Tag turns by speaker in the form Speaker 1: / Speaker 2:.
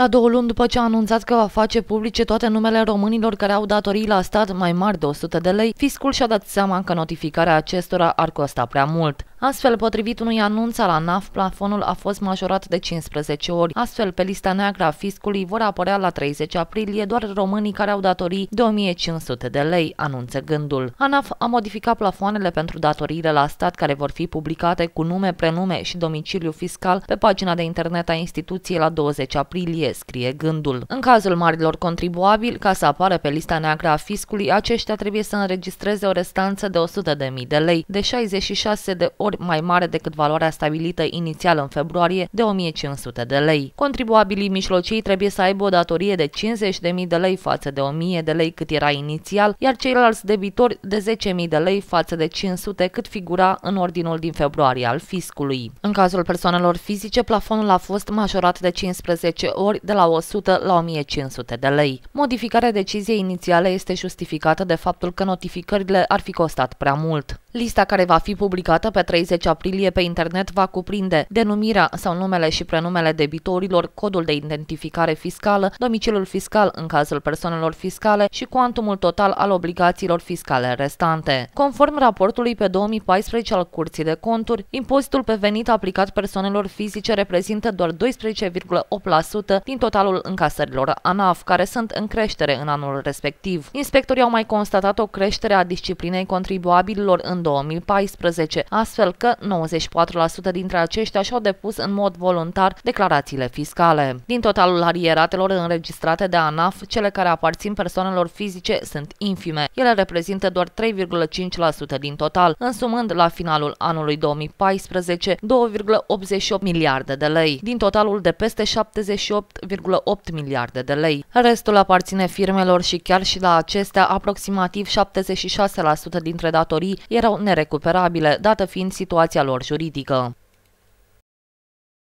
Speaker 1: La două luni după ce a anunțat că va face publice toate numele românilor care au datorii la stat mai mari de 100 de lei, fiscul și-a dat seama că notificarea acestora ar costa prea mult. Astfel, potrivit unui anunț al ANAF, plafonul a fost majorat de 15 ori. Astfel, pe lista neagră a fiscului vor apărea la 30 aprilie doar românii care au datorii de 1500 de lei, anunță gândul. ANAF a modificat plafoanele pentru datoriile la stat care vor fi publicate cu nume, prenume și domiciliu fiscal pe pagina de internet a instituției la 20 aprilie, scrie gândul. În cazul marilor contribuabili, ca să apară pe lista neagră a fiscului, aceștia trebuie să înregistreze o restanță de 100.000 de lei, de 66 de ori ori mai mare decât valoarea stabilită inițial în februarie de 1500 de lei. Contribuabilii mijlocii trebuie să aibă o datorie de 50.000 de lei față de 1000 de lei cât era inițial, iar ceilalți debitori de 10.000 de lei față de 500 cât figura în ordinul din februarie al fiscului. În cazul persoanelor fizice, plafonul a fost majorat de 15 ori de la 100 la 1500 de lei. Modificarea deciziei inițiale este justificată de faptul că notificările ar fi costat prea mult. Lista care va fi publicată pe 30 aprilie pe internet va cuprinde denumirea sau numele și prenumele debitorilor, codul de identificare fiscală, domiciliul fiscal în cazul persoanelor fiscale și cuantumul total al obligațiilor fiscale restante. Conform raportului pe 2014 al Curții de Conturi, impozitul pe venit aplicat persoanelor fizice reprezintă doar 12,8% din totalul încasărilor ANAF, care sunt în creștere în anul respectiv. Inspectorii au mai constatat o creștere a disciplinei contribuabililor în 2014, astfel că 94% dintre aceștia și-au depus în mod voluntar declarațiile fiscale. Din totalul arieratelor înregistrate de ANAF, cele care aparțin persoanelor fizice sunt infime. Ele reprezintă doar 3,5% din total, însumând la finalul anului 2014 2,88 miliarde de lei, din totalul de peste 78,8 miliarde de lei. Restul aparține firmelor și chiar și la acestea aproximativ 76% dintre datorii erau nerecuperabile, dată fiind situația lor juridică.